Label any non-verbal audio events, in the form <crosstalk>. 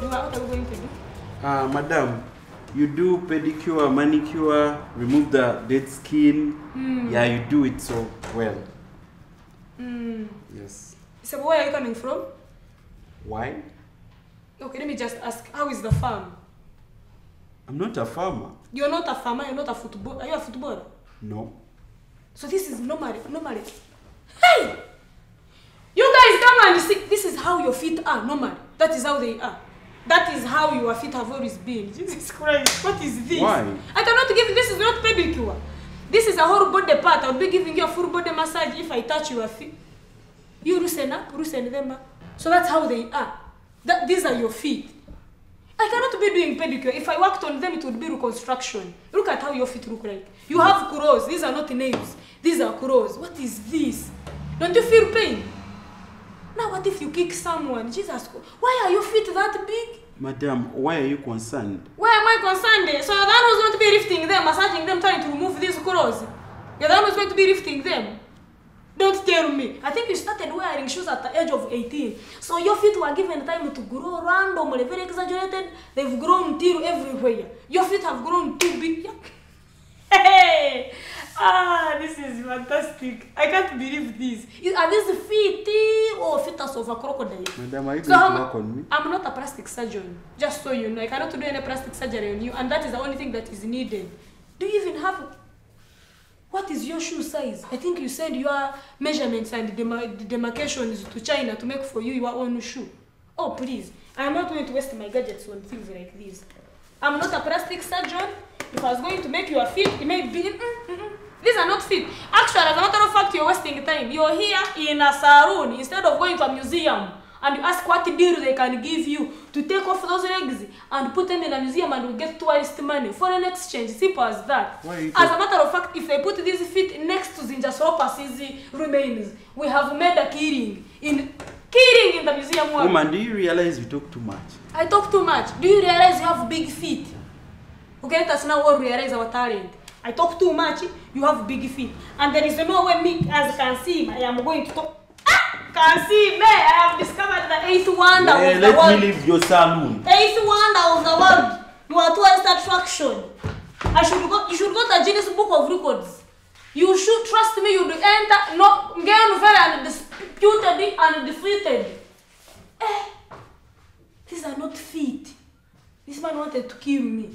what, are we going to do? Uh, madam, you do pedicure, manicure, remove the dead skin. Yeah, you do it so well. Mm. Yes. So where are you coming from? Why? Okay, let me just ask, how is the farm? I'm not a farmer. You're not a farmer, you're not a football. Are you a footballer? No. So this is normally, normally. Hey! You guys come and see. This is how your feet are normally. That is how they are. That is how your feet have always been. <laughs> Jesus Christ, what is this? Why? I cannot give. You. This is not pedicure. This is a whole body part. I'll be giving you a full body massage if I touch your feet. You loosen up, loosen them up. So that's how they are. That these are your feet. I cannot be doing pedicure. If I worked on them, it would be reconstruction. Look at how your feet look like. You have claws. These are not nails. These are claws. What is this? Don't you feel pain? What if you kick someone? Jesus, why are your feet that big? Madam, why are you concerned? Why am I concerned? So you're the one who's going to be lifting them, massaging them, trying to remove these claws. You're the one who's going to be lifting them. Don't tell me. I think you started wearing shoes at the age of 18. So your feet were given time to grow randomly, very exaggerated. They've grown till everywhere. Your feet have grown too big. Hey! Ah, this is fantastic. I can't believe this. Is- Are these feet or fetus of a crocodile? Madam, are you So going to work on me? I'm not a plastic surgeon, just so you know. I cannot do any plastic surgery on you, and that is the only thing that is needed. Do you even have? What is your shoe size? I think you send your measurements and dem- demarcations to China to make for you your own shoe. Oh, please. I am not going to waste my gadgets on things like this. I'm not a plastic surgeon. If I was going to make your feet, it may be. Mm, mm, mm. These are not feet. Actually, as a matter of fact, you're wasting time. You're here in a saloon instead of going to a museum and you ask what deal they can give you to take off those legs and put them in a museum and you get tourist money. Foreign exchange, simple as that. You As a matter of fact, if they put these feet next to Zinjanthropus's remains, we have made a killing in killing in the museum. world. Woman, do you realize you talk too much? I talk too much. Do you realize you have big feet? Okay, let us now all realize our talent. I talk too much, you have big feet. And there is no way me, as can see, I am going to talk. Ah! Can see me, I have discovered the eighth wonder Eh, of the let world. me leave your saloon. Eighth wonder of the world. You are tourist attraction. I should go. You should go to the Guinness Book of Records. You should trust me. You will enter. No, get very undisputed and defeated. Eh, these are not feet. This man wanted to kill me.